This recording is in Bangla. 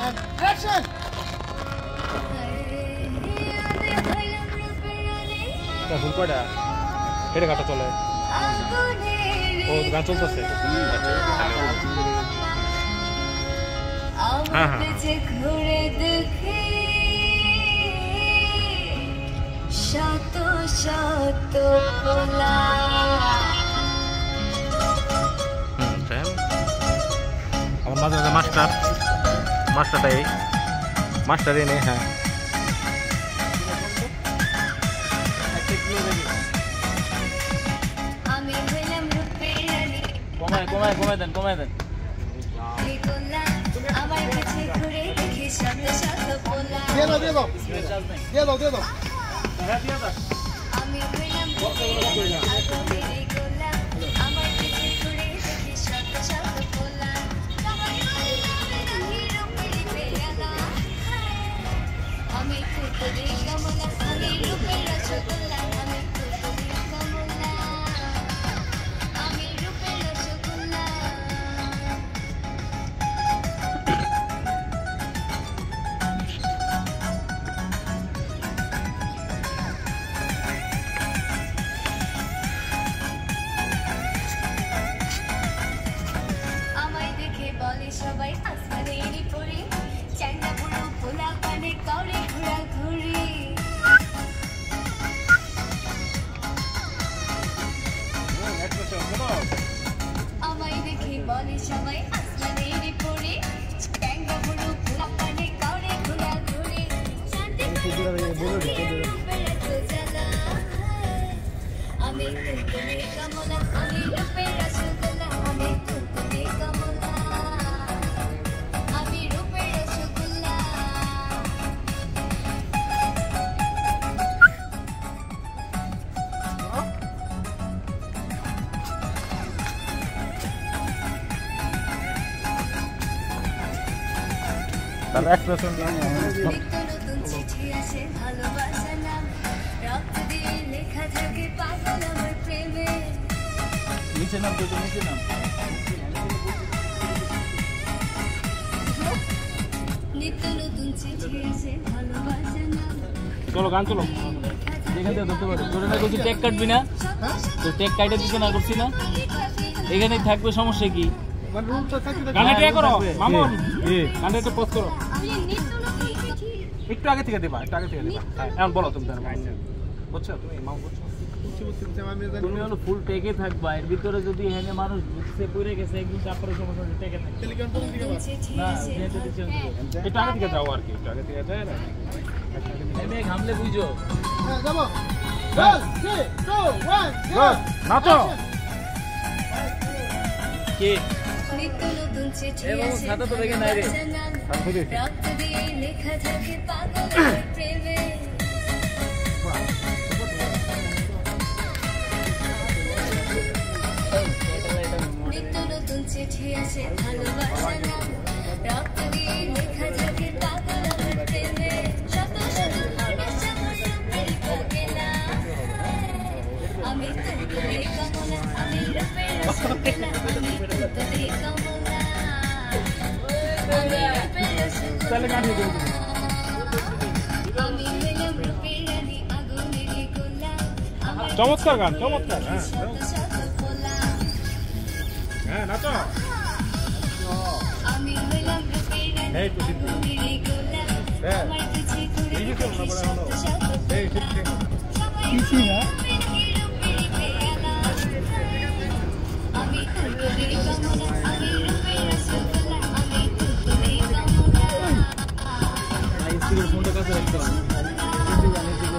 Action! ফুল কয়টা? হেঁটে কাটা চলে। ও গান চলতেছে। হ্যাঁ, হ্যাঁ। শত শত পোলা। আমার মাঝে মাঝে মাস্টার। মাস্টারটা এই মাস্টার এনে হ্যাঁ কমায় কমায় কমায় দেন কমায় দেন। দিয়ে দাও দিয়ে দাও। দিয়ে দাও দিয়ে দাও। আমায় দেখে বলে সবাই আসমানেরই পরে চ্যাংড়া বুড়ো পোলা পানে কাউরে ঘোরা ঘুরি শান্তি আমি তুলতুলে কমলা আমি রূপের নিচে নাম তো নিচে নাম। চলো গান চলো। এখান থেকে ধরতে পারো। তোর না করছি ট্যাগ কাটবি না? তো ট্যাগ কাটে দিতে না করছি না? এখানেই থাকবে সমস্যা কি? মানে একটু আগে থেকে দেবা একটু আগে থেকে দেবা। হ্যাঁ এখন বলো তুমি বুঝছ? তুমি মামুন বুঝছ? তুমি হলো ফুল টেকে থাকবা এর ভিতরে যদি এখানে মানুষ পড়ে গেছে একদিন তারপরে সমস্যা টেকে থাকবে। একটু আগে থেকে যাও আর কি একটু আগে থেকে যায় না ঘামলে বুঝো। হ্যাঁ যাব! নাচো। কে? নিত্য নতুন চিঠি আসে তো তো। রক্ত দিয়ে লেখা থাকে পাগল প্রেমে। নিত্য নতুন চিঠি আসে ভালোবাসা নাম রক্ত দিয়ে লেখা থাকে পাগল প্রেমে। শত শত আমি তুলতুলে কমলা আমি রূপের রসগোল্লা। আগুনের গোলা আমার চমৎকার গান চমৎকার। হ্যাঁ। হ্যাঁ নাচো। এই তো হ্যাঁ। এই যে না, तिकडे मोठं कसं असतं